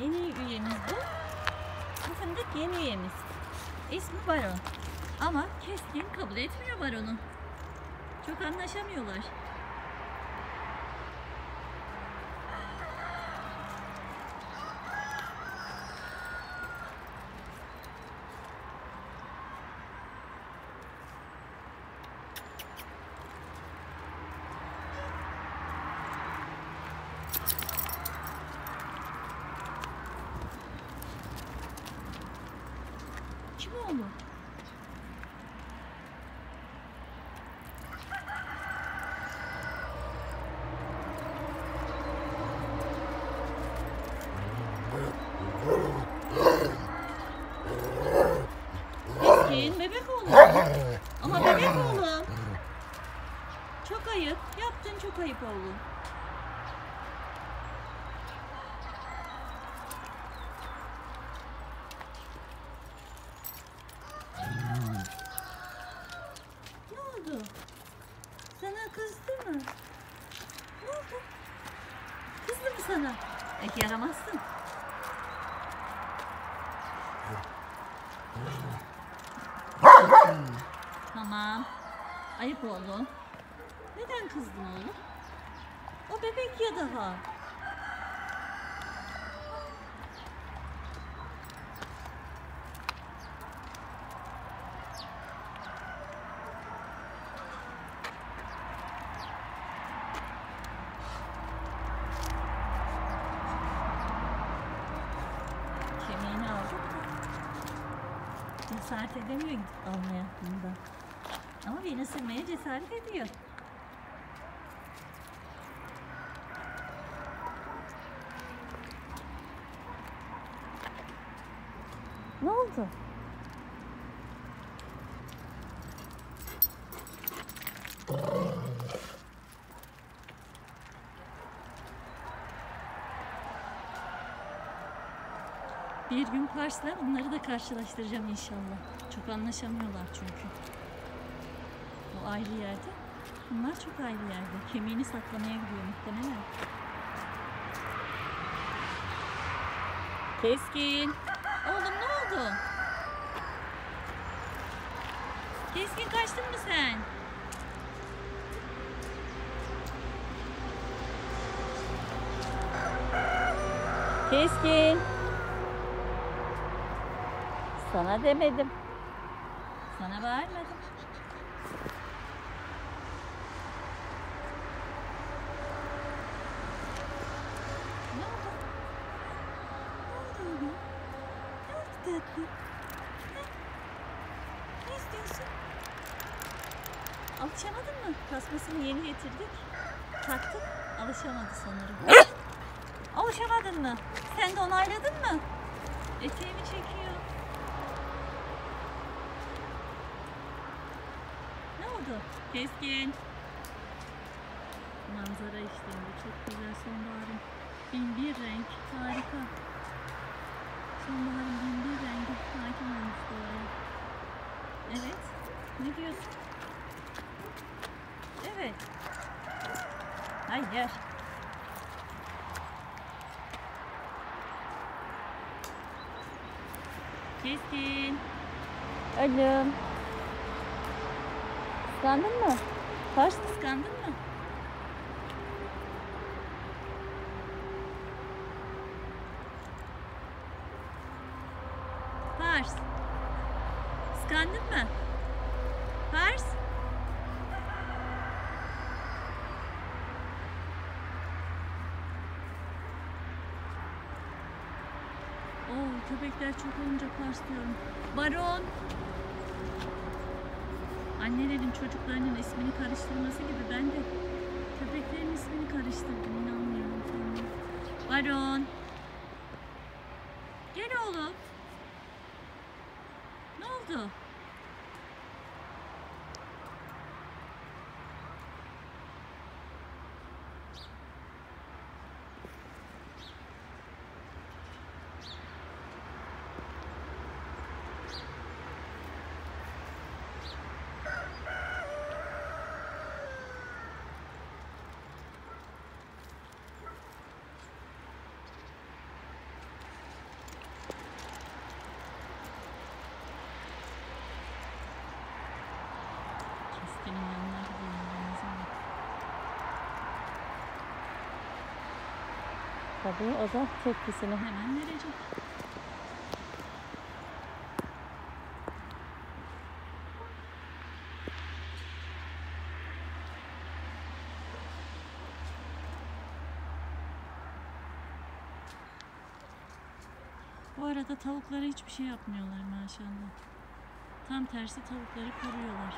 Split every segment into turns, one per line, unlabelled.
Yeni üyemiz bu. Fındık yeni üyemiz. İsmi Baron. Ama keskin kabul etmiyor Baron'u. Çok anlaşamıyorlar. Kim oğlu? Keskin bebek oğlu. Ama bebek oğlu. Çok ayıp. Yaptın çok ayıp oğlum. Ne oldu? Sana kızdı mı? Ne oldu? Kızdı mı sana? Pek yaramazsın. Tamam. Ayıp oldu. Neden kızdın oğlum? O bebek ya daha. Kemiğini aldık da. Cesaret edemiyor gidip almaya bundan. Ama beni ısırmaya cesaret ediyor. Ne oldu? Bir gün Pars'la bunları da karşılaştıracağım inşallah. Çok anlaşamıyorlar çünkü. O ayrı yerde. Bunlar çok ayrı yerde. Kemiğini saklamaya gidiyor muhtemelen. Keskin. Oğlum ne oldu? Keskin kaçtın mı sen? Keskin. Sana demedim. Sana bağırmadım. Ne oldu? Ne oldu oğlum? Ne oldu tatlım? Ne? Ne istiyorsun? Alışamadın mı? Tasmasını yeni getirdik. Taktın. Alışamadı sanırım. Alışamadın mı? Sen de onayladın mı? Eteğimi çekiyor. Oldu? Keskin. Manzara işte bu çok güzel sonbaharın bin bir renk harika. Sonbaharın bin bir rengi hakim olmuş doğaya. Evet. Ne diyorsun? Evet. Hayır. Keskin. Ölüm. Kıskandın mı? Pars kıskandın mı? Pars. Kıskandın mı? Pars. Oo, köpekler çok olunca Pars diyorum. Baron. Annelerin çocuklarının ismini karıştırması gibi ben de köpeklerin ismini karıştırdım inanmıyorum kendime. Baron. Gel oğlum. Ne oldu? Tabii o da tepkisini hemen verecek. Bu arada tavuklara hiçbir şey yapmıyorlar maşallah. Tam tersi tavukları koruyorlar.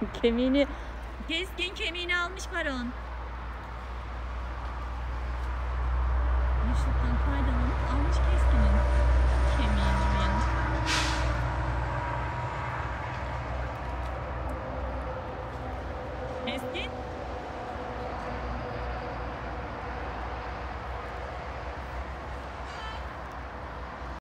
Kemiğini Keskin kemiğini almış baron. Boşluktan faydalanıp almış keskinin kemiğini. Keskin.